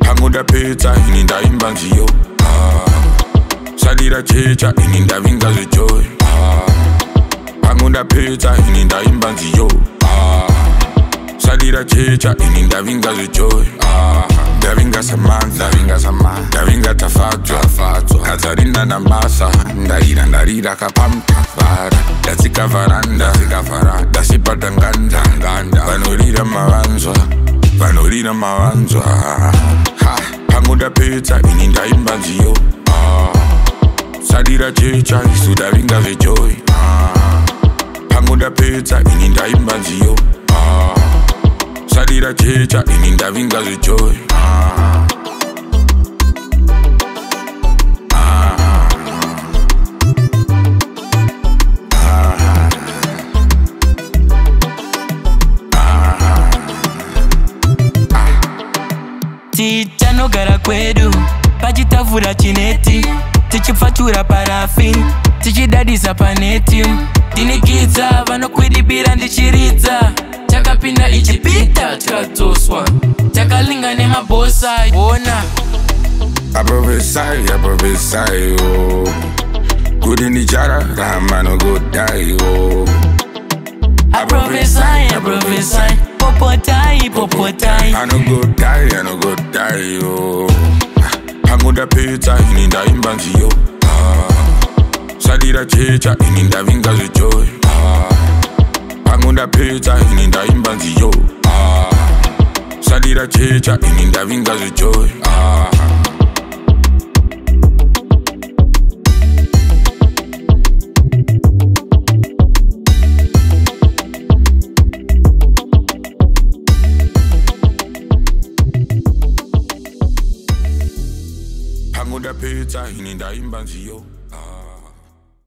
pangudapedza ini ndaimba nziyo sadira checha ini ndavinga zvijoe ah. pangudapedza ini ndaimba nziyo ah. sadira checha ini ndavinga zvijoe ah. ndavinga samandla ndingatafadzwa fadzwa hadzarinda ndambasa ndaira ndarira kapamtavara ndatsika varanda ndasipata ngandanganda vanorira mavanzwa vanorira mavanzwa pangu ndapedza ini ndaimba nziyo sadira jecha isu davinga vejoi pangu ndapedza ini ndaimba nziyo sadira jecha ini ndavinga zvejoi ah. chiti tanogara kwedu pachitavura chineti tichipfatura parafi tichidadisa paneti dinikidza vanokwidibira ndichiridza takapinda ichipita tikatoswa takalinga nemabhosa bona apovesai apovesaiwo kuti ndicharama nokudaiwo apovesai apovesai popotai popotai anogo ndapedza ini ndaimba nziyo ah, sadira jecha ini ndavinga zvijoyo pamwe ah, ndapedza ini ndaimba nziyo ah, sadira jecha ini ndavinga zvijoyo pangoda petsa ini ndaimba nziyo